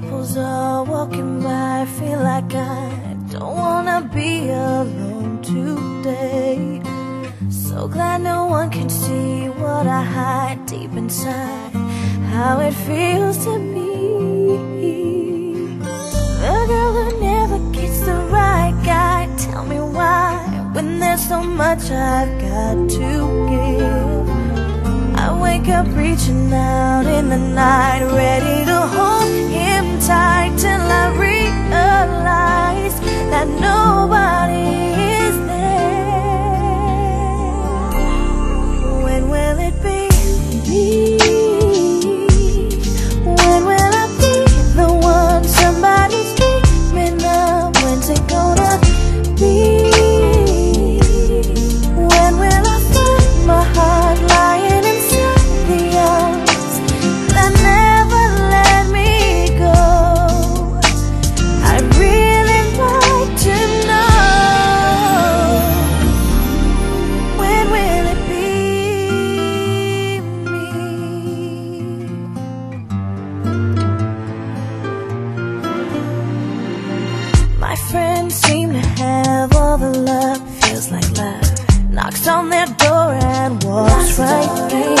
couples are walking by, I feel like I don't wanna be alone today. So glad no one can see what I hide deep inside, how it feels to be the girl who never gets the right guy. Tell me why, when there's so much I've got to give. Up reaching out in the night, ready to hold him tight till I realize My friends seem to have all the love, feels like love. Knocks on their door and walks right in.